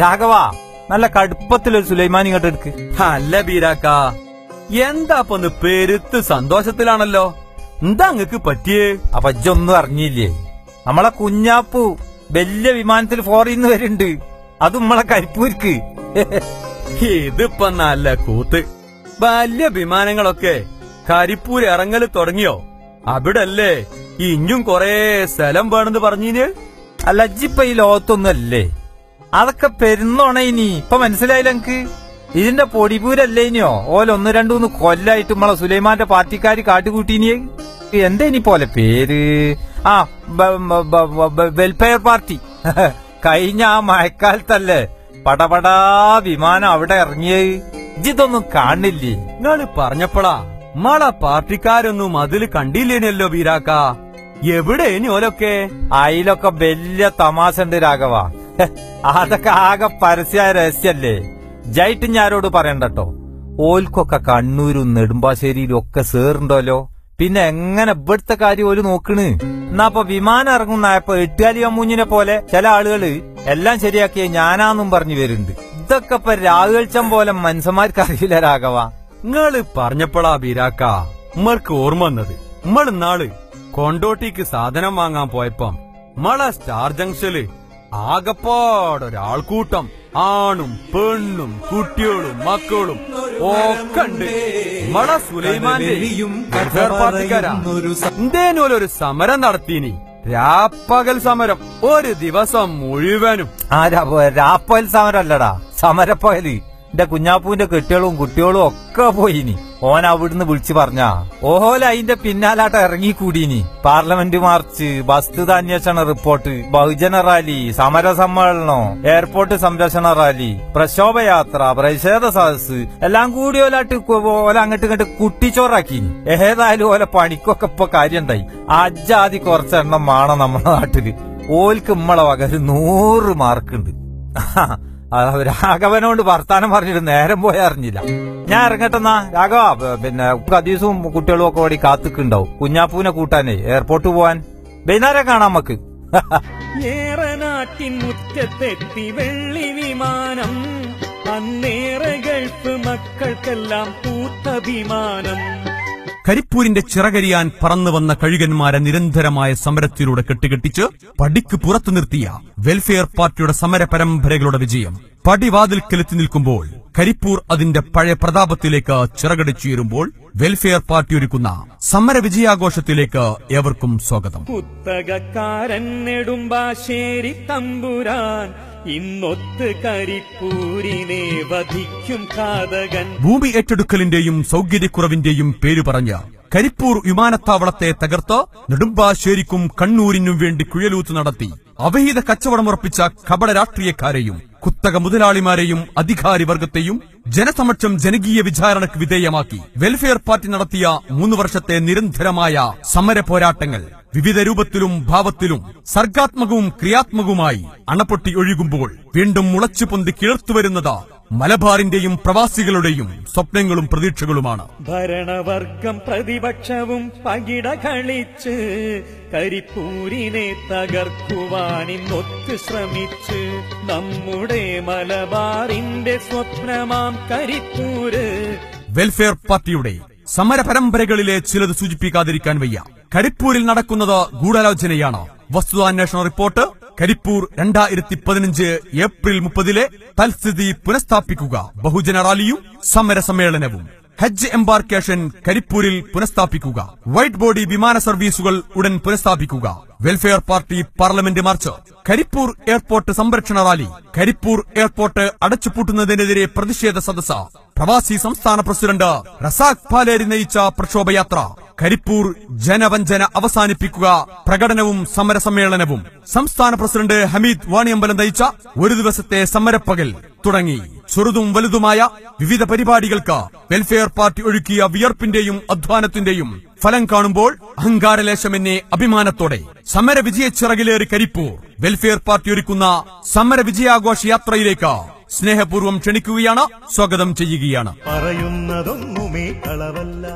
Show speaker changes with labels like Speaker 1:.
Speaker 1: രാഘവ നല്ല കടുപ്പത്തിലൊരു സുലൈമാനി ഇങ്ങോട്ട് എടുക്ക്.
Speaker 2: അല്ല ബീരാക്ക എന്താ ഒന്ന് പെരുത്ത് സന്തോഷത്തിലാണല്ലോ? എന്താ അങ്ങക്ക് പറ്റിയേ?
Speaker 1: അപ്പൊ ഇജ്ജൊന്നും അറിഞ്ഞില്ലേ? നമ്മളെ കുഞ്ഞാപ്പു വലിയ വിമാനത്തിൽ ഫോറിന്ന് വരുന്നുണ്ട്. അത് നമ്മളെ കരിപ്പൂർക്ക്
Speaker 2: ഇതിപ്പ നല്ല കൂത്ത്. വലിയ വിമാനങ്ങളൊക്കെ കരിപ്പൂർ ഇറങ്ങൽ തുടങ്ങിയോ? അവിടല്ലേ ഇഞ്ഞും കൊറേ സ്ഥലം വേണമെന്ന് പറഞ്ഞിന്?
Speaker 1: അല്ല ഈ ലോകത്തൊന്നും അല്ലേ അതൊക്കെ പെരുന്നോണ ഇനി. ഇപ്പൊ മനസ്സിലായില്ല എനിക്ക് ഇതിന്റെ പൊടിപൂരല്ലേ ഇനിയോ? ഓല ഒന്ന് രണ്ടൂന്ന് കൊല്ലായിട്ട് നമ്മളെ സുലൈമാന്റെ പാർട്ടിക്കാര് കാട്ടുകൂട്ടിനിയെ എന്താ ഇനി പോലെ പേര്? ആ വെൽഫെയർ പാർട്ടി. കഴിഞ്ഞ ആ മഴക്കാലത്തല്ലേ പടപടാ വിമാനം അവിടെ ഇറങ്ങിയേ. ഇതൊന്നും കാണില്ലേ?
Speaker 2: നിങ്ങൾ പറഞ്ഞപ്പോളാ മള പാർട്ടിക്കാരൊന്നും അതിൽ കണ്ടില്ലേനല്ലോ ബീരാക്ക എവിടെ ഇനി ഓലൊക്കെ?
Speaker 1: അതിലൊക്കെ വലിയ തമാശ ഉണ്ട് രാഘവ. അതൊക്കെ ആകെ പരസ്യമായ രഹസ്യല്ലേ? ജൈറ്റ് ഞാരോട് പറയണ്ടട്ടോ. ഓൽക്കൊക്കെ കണ്ണൂരും നെടുമ്പാശ്ശേരിയിലും ഒക്കെ സേറുണ്ടല്ലോ. പിന്നെ എങ്ങനെ ഇവിടുത്തെ കാര്യം ഓൽ നോക്കണ്? എന്നാ അപ്പൊ വിമാനം ഇറങ്ങുന്നായപ്പോ എട്ടുകാലി അമ്മൂഞ്ഞിനെ പോലെ ചില ആളുകൾ എല്ലാം ശരിയാക്കിയ ഞാനാന്നും പറഞ്ഞു വരുന്നുണ്ട്. ഇതൊക്കെ ഇപ്പൊ രാഘവൽച്ചം പോലെ മനുഷ്യന്മാർക്ക് അറിയില്ല രാഘവ.
Speaker 2: നിങ്ങൾ പറഞ്ഞപ്പോഴാ ബീരാക്ക ഉമ്മർക്ക് ഓർമ്മ വന്നത്. ഉമ്മൾ നാൾ കൊണ്ടോട്ടിക്ക് സാധനം വാങ്ങാൻ പോയപ്പം മള സ്റ്റാർ ജംഗ്ഷനിൽ ആകപ്പാടൊരാൾക്കൂട്ടം ആണും പെണ്ണും കുട്ടികളും മക്കളും ഒക്കെ ഉണ്ട് മള സുലൈമാന്റെ എന്തേനോലൊരു സമരം നടത്തീനി. രാപ്പകൽ സമരം. ഒരു ദിവസം മുഴുവനും.
Speaker 1: ആ രാ- സമരം അല്ലടാ സമരപ്പകൽ എന്റെ കുഞ്ഞാപ്പൂവിന്റെ കെട്ടികളും കുട്ടികളും ഒക്കെ പോയിനി. ഓൻ അവിടുന്ന് വിളിച്ചു പറഞ്ഞ ഓഹോല അതിന്റെ പിന്നാലാട്ട ഇറങ്ങിക്കൂടീനി. പാർലമെന്റ് മാർച്ച് വസ്തുത അന്വേഷണ റിപ്പോർട്ട് ബഹുജന റാലി സമര സമ്മേളനം എയർപോർട്ട് സംരക്ഷണ റാലി പ്രക്ഷോഭയാത്ര പ്രതിഷേധ സദസ് എല്ലാം കൂടി ഓലാട്ട് ഓല അങ്ങോട്ട് ഇങ്ങോട്ട് കുട്ടിച്ചോറാക്കീനി. ഏതായാലും ഓല പണിക്കൊക്കെ ഇപ്പൊ കാര്യണ്ടായി. അജാതി കുറച്ചെണ്ണം വേണം നമ്മുടെ നാട്ടിൽ. ഓൽക്ക് ഇമ്മളെ വക ഒരു നൂറ് മാർക്കുണ്ട്. രാഘവനോട് വർത്താനം പറഞ്ഞിട്ട് നേരം പോയ അറിഞ്ഞില്ല. ഞാൻ ഇറങ്ങട്ടെന്നാ? രാഘവ പിന്നെ കദീസും കുട്ടികളും ഒക്കെ ഓടി കാത്തുക്കുണ്ടാവും കുഞ്ഞാപ്പൂനെ കൂട്ടാനേ എയർപോർട്ട് പോവാൻ. വൈകുന്നേരം കാണാം നമുക്ക്.
Speaker 3: ഏറനാട്ടിൻ മുറ്റത്തെത്തി വെള്ളി വിമാനം. അന്നേറെ ഗൾഫ് മക്കൾക്കെല്ലാം പൂത്തഭിമാനം.
Speaker 4: കരിപ്പൂരിന്റെ ചിറകരിയാൻ പറന്നു വന്ന കഴുകന്മാരെ നിരന്തരമായ സമരത്തിലൂടെ കെട്ടുകെട്ടിച്ച് പടിക്ക് പുറത്തു നിർത്തിയ വെൽഫെയർ പാർട്ടിയുടെ സമര പരമ്പരകളുടെ വിജയം. പടിവാതിൽക്കെലെത്തി നിൽക്കുമ്പോൾ കരിപ്പൂർ അതിന്റെ പഴയ പ്രതാപത്തിലേക്ക് ചിറകടിച്ചുയരുമ്പോൾ വെൽഫെയർ പാർട്ടി ഒരുക്കുന്ന സമര വിജയാഘോഷത്തിലേക്ക് ഏവർക്കും സ്വാഗതം.
Speaker 3: തമ്പുരാൻ ഇന്നൊത്ത് കരിപ്പൂരിനെ വധിക്കും കാതകൻ.
Speaker 4: ഭൂമി ഏറ്റെടുക്കലിന്റെയും സൗകര്യക്കുറവിന്റെയും പേര് പറഞ്ഞ കരിപ്പൂർ വിമാനത്താവളത്തെ തകർത്ത് നെടുമ്പാശ്ശേരിക്കും കണ്ണൂരിനും വേണ്ടി കുഴലൂത്ത് നടത്തി. അവഹിത കച്ചവടമുറപ്പിച്ച കപട രാഷ്ട്രീയക്കാരെയും കുത്തക മുതലാളിമാരെയും അധികാരി വർഗത്തെയും ജനസമക്ഷം ജനകീയ വിചാരണയ്ക്ക് വിധേയമാക്കി വെൽഫെയർ പാർട്ടി നടത്തിയ മൂന്ന് വർഷത്തെ നിരന്തരമായ സമര പോരാട്ടങ്ങൾ വിവിധ രൂപത്തിലും ഭാവത്തിലും സർഗാത്മകവും ക്രിയാത്മകവുമായി അണപൊട്ടി ഒഴുകുമ്പോൾ വീണ്ടും മുളച്ചു പൊന്തി കിളർത്തുവരുന്നത് മലബാറിന്റെയും പ്രവാസികളുടെയും സ്വപ്നങ്ങളും പ്രതീക്ഷകളുമാണ്.
Speaker 3: ഭരണവർഗം പ്രതിപക്ഷവും പകിട കളിച്ച് കരിപ്പൂരിനെ തകർക്കുവാനിന്നൊത്ത് ശ്രമിച്ച് നമ്മുടെ മലബാറിന്റെ സ്വപ്നമാം കരിപ്പൂര്.
Speaker 4: വെൽഫെയർ പാർട്ടിയുടെ സമര പരമ്പരകളിലെ ചിലത് സൂചിപ്പിക്കാതിരിക്കാൻ വയ്യ. കരിപ്പൂരിൽ നടക്കുന്നത് ഗൂഢാലോചനയാണ്. വസ്തുതാന്വേഷണ റിപ്പോർട്ട് കരിപ്പൂർ രണ്ടായിരത്തി പതിനഞ്ച് ഏപ്രിൽ മുപ്പതിലെ തൽസ്ഥിതി പുനഃസ്ഥാപിക്കുക. ബഹുജന റാലിയും സമര സമ്മേളനവും ഹജ്ജ് എംബാർക്കേഷൻ കരിപ്പൂരിൽ പുനഃസ്ഥാപിക്കുക. വൈറ്റ് ബോഡി വിമാന സർവീസുകൾ ഉടൻ പുനഃസ്ഥാപിക്കുക. Welfare party parliament march. Karipur airport സംരക്ഷണ റാലി. കരിപ്പൂർ എയർപോർട്ട് അടച്ചുപൂട്ടുന്നതിനെതിരെ പ്രതിഷേധ സദസ്സ്. പ്രവാസി സംസ്ഥാന പ്രസിഡന്റ് റസാഖ് പാലേരി നയിച്ച പ്രക്ഷോഭയാത്ര. കരിപ്പൂർ ജനവഞ്ചന അവസാനിപ്പിക്കുക പ്രകടനവും സമരസമ്മേളനവും. സംസ്ഥാന പ്രസിഡന്റ് ഹമീദ് വാണിയമ്പലം നയിച്ച ഒരു ദിവസത്തെ സമരപ്പകൽ തുടങ്ങി. ചെറുതും വലുതുമായ വിവിധ പരിപാടികൾക്ക് വെൽഫെയർ പാർട്ടി ഒഴുക്കിയ വിയർപ്പിന്റെയും അധ്വാനത്തിന്റെയും ഫലം കാണുമ്പോൾ അഹങ്കാരലേശമെന്നെ അഭിമാനത്തോടെ. സമര വിജയച്ചിറകിലേറി കരിപ്പൂർ വെൽഫെയർ പാർട്ടി ഒരുക്കുന്ന സമര വിജയാഘോഷ യാത്രയിലേക്ക് സ്നേഹപൂർവം ക്ഷണിക്കുകയാണ് സ്വാഗതം ചെയ്യുകയാണ്.
Speaker 3: പറയുന്നതൊന്നുമേ കളവല്ല.